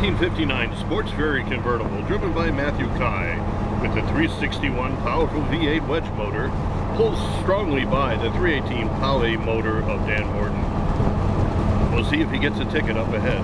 1959 Sports Fury convertible driven by Matthew Kai with the 361 powerful V8 wedge motor pulls strongly by the 318 Poly motor of Dan Morton. We'll see if he gets a ticket up ahead.